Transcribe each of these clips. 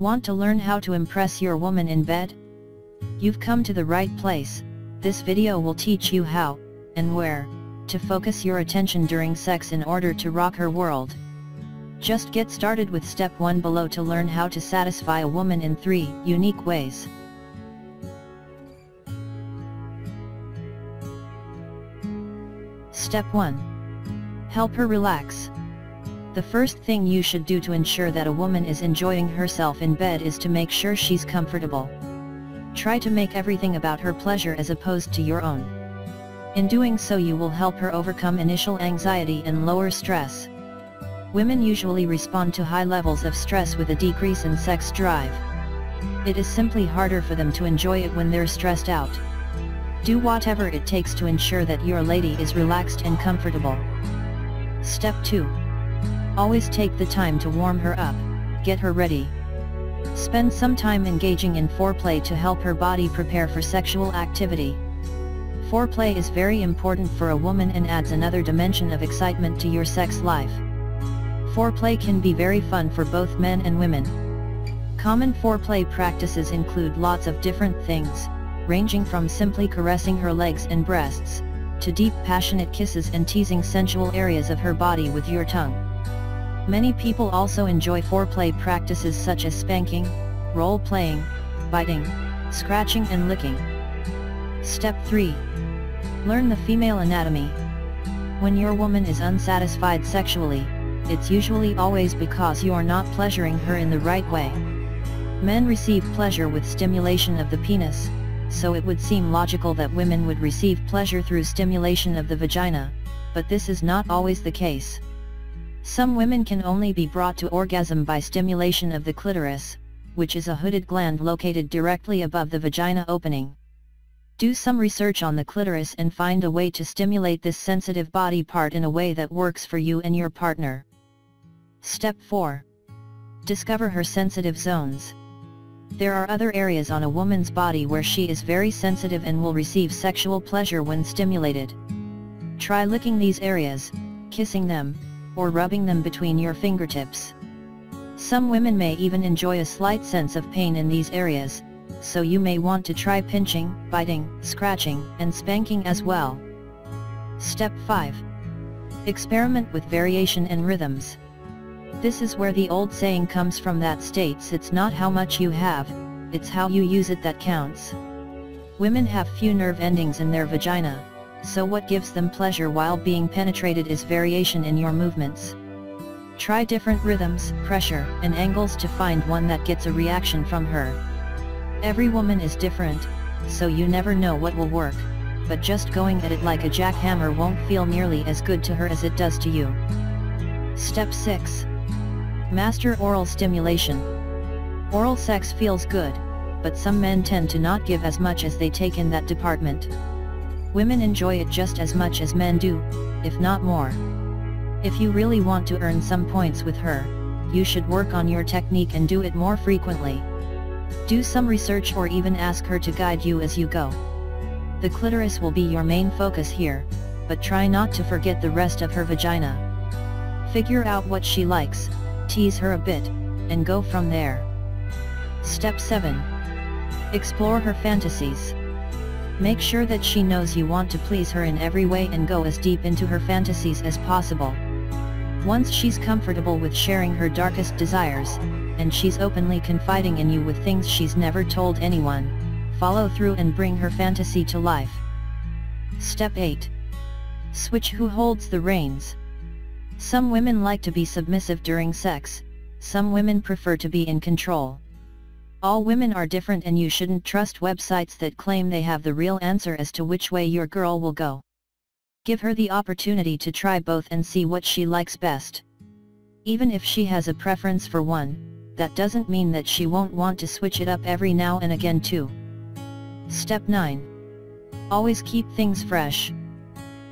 Want to learn how to impress your woman in bed? You've come to the right place, this video will teach you how, and where, to focus your attention during sex in order to rock her world. Just get started with step 1 below to learn how to satisfy a woman in 3 unique ways. Step 1. Help her relax. The first thing you should do to ensure that a woman is enjoying herself in bed is to make sure she's comfortable. Try to make everything about her pleasure as opposed to your own. In doing so you will help her overcome initial anxiety and lower stress. Women usually respond to high levels of stress with a decrease in sex drive. It is simply harder for them to enjoy it when they're stressed out. Do whatever it takes to ensure that your lady is relaxed and comfortable. Step 2. Always take the time to warm her up, get her ready. Spend some time engaging in foreplay to help her body prepare for sexual activity. Foreplay is very important for a woman and adds another dimension of excitement to your sex life. Foreplay can be very fun for both men and women. Common foreplay practices include lots of different things, ranging from simply caressing her legs and breasts, to deep passionate kisses and teasing sensual areas of her body with your tongue. Many people also enjoy foreplay practices such as spanking, role-playing, biting, scratching and licking. Step 3. Learn the female anatomy. When your woman is unsatisfied sexually, it's usually always because you are not pleasuring her in the right way. Men receive pleasure with stimulation of the penis, so it would seem logical that women would receive pleasure through stimulation of the vagina, but this is not always the case. Some women can only be brought to orgasm by stimulation of the clitoris, which is a hooded gland located directly above the vagina opening. Do some research on the clitoris and find a way to stimulate this sensitive body part in a way that works for you and your partner. Step 4. Discover her sensitive zones. There are other areas on a woman's body where she is very sensitive and will receive sexual pleasure when stimulated. Try licking these areas, kissing them, or rubbing them between your fingertips. Some women may even enjoy a slight sense of pain in these areas, so you may want to try pinching, biting, scratching, and spanking as well. Step 5. Experiment with variation and rhythms. This is where the old saying comes from that states it's not how much you have, it's how you use it that counts. Women have few nerve endings in their vagina, so what gives them pleasure while being penetrated is variation in your movements. Try different rhythms, pressure, and angles to find one that gets a reaction from her. Every woman is different, so you never know what will work, but just going at it like a jackhammer won't feel nearly as good to her as it does to you. Step 6. Master oral stimulation. Oral sex feels good, but some men tend to not give as much as they take in that department. Women enjoy it just as much as men do, if not more. If you really want to earn some points with her, you should work on your technique and do it more frequently. Do some research or even ask her to guide you as you go. The clitoris will be your main focus here, but try not to forget the rest of her vagina. Figure out what she likes, tease her a bit, and go from there. Step 7. Explore her fantasies. Make sure that she knows you want to please her in every way and go as deep into her fantasies as possible. Once she's comfortable with sharing her darkest desires, and she's openly confiding in you with things she's never told anyone, follow through and bring her fantasy to life. Step 8. Switch who holds the reins. Some women like to be submissive during sex, some women prefer to be in control. All women are different and you shouldn't trust websites that claim they have the real answer as to which way your girl will go. Give her the opportunity to try both and see what she likes best. Even if she has a preference for one, that doesn't mean that she won't want to switch it up every now and again too. Step 9. Always keep things fresh.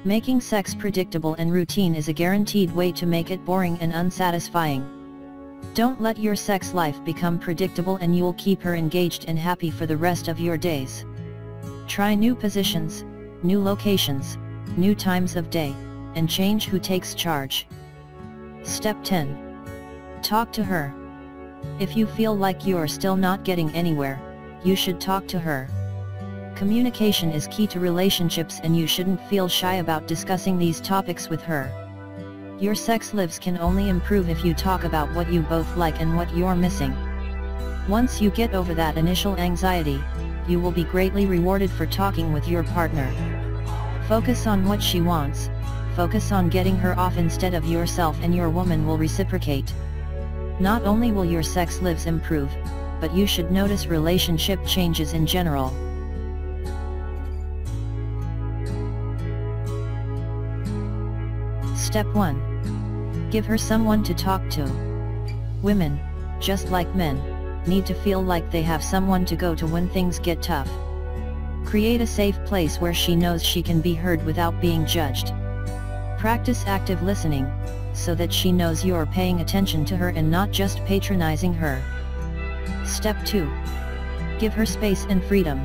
Making sex predictable and routine is a guaranteed way to make it boring and unsatisfying. Don't let your sex life become predictable and you'll keep her engaged and happy for the rest of your days. Try new positions, new locations, new times of day, and change who takes charge. Step 10. Talk to her. If you feel like you're still not getting anywhere, you should talk to her. Communication is key to relationships and you shouldn't feel shy about discussing these topics with her. Your sex lives can only improve if you talk about what you both like and what you're missing. Once you get over that initial anxiety, you will be greatly rewarded for talking with your partner. Focus on what she wants, focus on getting her off instead of yourself and your woman will reciprocate. Not only will your sex lives improve, but you should notice relationship changes in general. Step 1. Give her someone to talk to. Women, just like men, need to feel like they have someone to go to when things get tough. Create a safe place where she knows she can be heard without being judged. Practice active listening, so that she knows you're paying attention to her and not just patronizing her. Step 2. Give her space and freedom.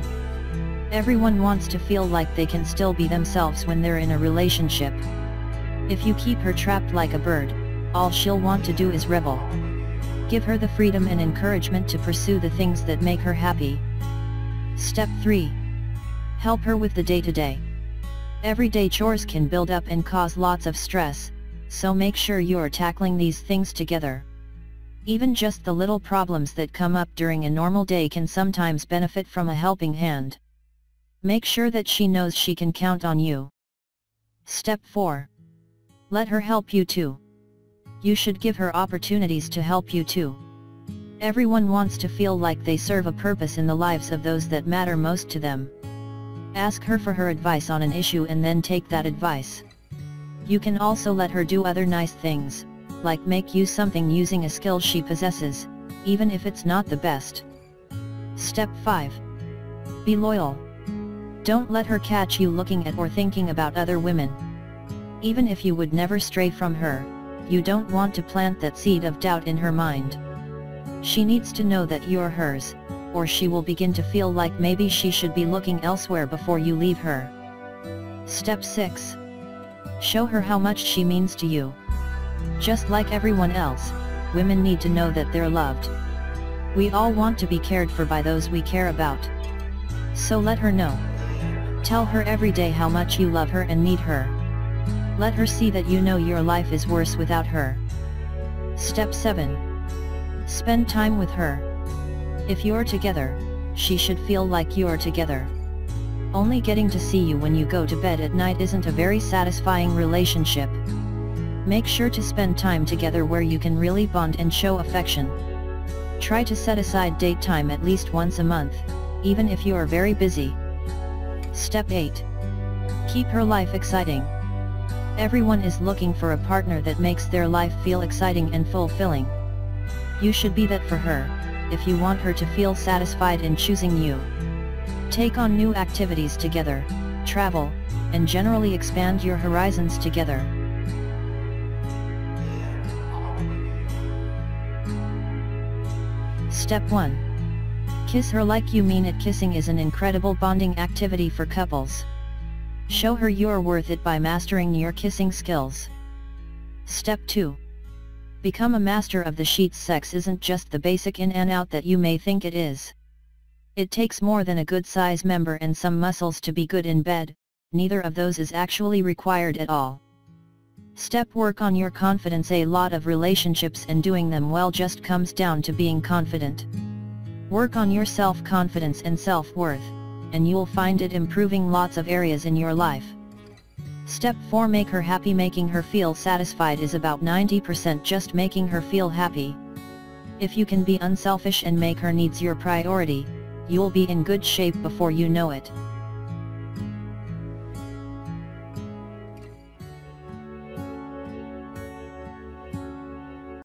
Everyone wants to feel like they can still be themselves when they're in a relationship. If you keep her trapped like a bird, all she'll want to do is rebel. Give her the freedom and encouragement to pursue the things that make her happy. Step 3. Help her with the day-to-day. -day. Everyday chores can build up and cause lots of stress, so make sure you're tackling these things together. Even just the little problems that come up during a normal day can sometimes benefit from a helping hand. Make sure that she knows she can count on you. Step 4. Let her help you too. You should give her opportunities to help you too. Everyone wants to feel like they serve a purpose in the lives of those that matter most to them. Ask her for her advice on an issue and then take that advice. You can also let her do other nice things, like make you something using a skill she possesses, even if it's not the best. Step 5. Be loyal. Don't let her catch you looking at or thinking about other women. Even if you would never stray from her, you don't want to plant that seed of doubt in her mind. She needs to know that you're hers, or she will begin to feel like maybe she should be looking elsewhere before you leave her. Step 6. Show her how much she means to you. Just like everyone else, women need to know that they're loved. We all want to be cared for by those we care about. So let her know. Tell her every day how much you love her and need her. Let her see that you know your life is worse without her. Step 7. Spend time with her. If you're together, she should feel like you're together. Only getting to see you when you go to bed at night isn't a very satisfying relationship. Make sure to spend time together where you can really bond and show affection. Try to set aside date time at least once a month, even if you are very busy. Step 8. Keep her life exciting. Everyone is looking for a partner that makes their life feel exciting and fulfilling. You should be that for her if you want her to feel satisfied in choosing you. Take on new activities together, travel, and generally expand your horizons together. Step 1. Kiss her like you mean it Kissing is an incredible bonding activity for couples. Show her you're worth it by mastering your kissing skills. Step 2. Become a master of the sheets sex isn't just the basic in and out that you may think it is. It takes more than a good size member and some muscles to be good in bed, neither of those is actually required at all. Step work on your confidence A lot of relationships and doing them well just comes down to being confident. Work on your self-confidence and self-worth, and you'll find it improving lots of areas in your life. Step 4 Make her happy Making her feel satisfied is about 90% just making her feel happy. If you can be unselfish and make her needs your priority, you'll be in good shape before you know it.